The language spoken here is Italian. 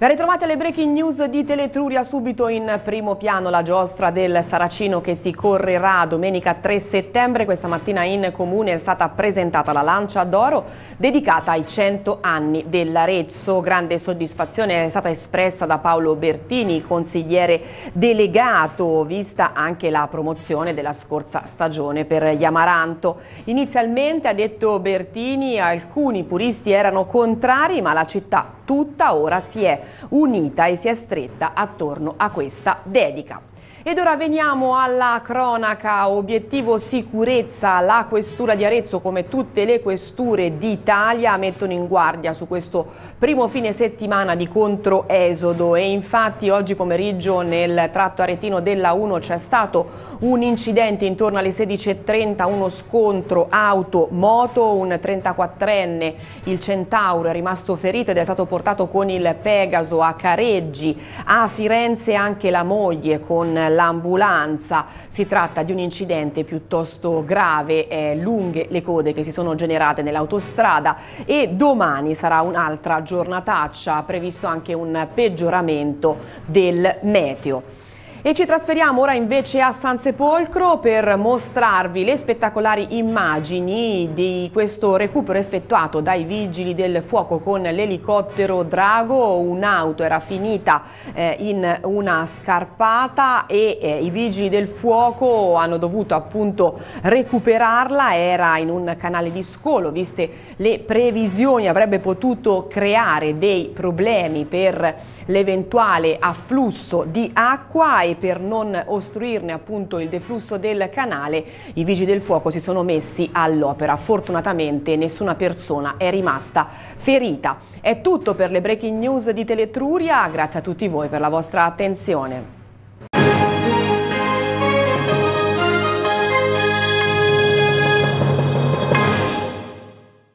Ben ritrovati alle breaking news di Teletruria, subito in primo piano la giostra del Saracino che si correrà domenica 3 settembre. Questa mattina in comune è stata presentata la lancia d'oro dedicata ai 100 anni dell'Arezzo. Grande soddisfazione è stata espressa da Paolo Bertini, consigliere delegato, vista anche la promozione della scorsa stagione per gli Amaranto. Inizialmente, ha detto Bertini, alcuni puristi erano contrari, ma la città tutta ora si è unita e si è stretta attorno a questa dedica. Ed ora veniamo alla cronaca, obiettivo sicurezza, la questura di Arezzo come tutte le questure d'Italia mettono in guardia su questo primo fine settimana di controesodo. E infatti oggi pomeriggio nel tratto aretino della 1 c'è stato un incidente intorno alle 16.30, uno scontro auto-moto, un 34enne, il Centauro è rimasto ferito ed è stato portato con il Pegaso a Careggi, a Firenze anche la moglie con l'ambulanza. Si tratta di un incidente piuttosto grave, eh, lunghe le code che si sono generate nell'autostrada e domani sarà un'altra giornataccia, previsto anche un peggioramento del meteo. E ci trasferiamo ora invece a San Sepolcro per mostrarvi le spettacolari immagini di questo recupero effettuato dai vigili del fuoco con l'elicottero Drago. Un'auto era finita eh, in una scarpata e eh, i vigili del fuoco hanno dovuto appunto recuperarla. Era in un canale di scolo, viste le previsioni avrebbe potuto creare dei problemi per l'eventuale afflusso di acqua e per non ostruirne appunto il deflusso del canale i vigili del fuoco si sono messi all'opera. Fortunatamente nessuna persona è rimasta ferita. È tutto per le breaking news di Teletruria, grazie a tutti voi per la vostra attenzione.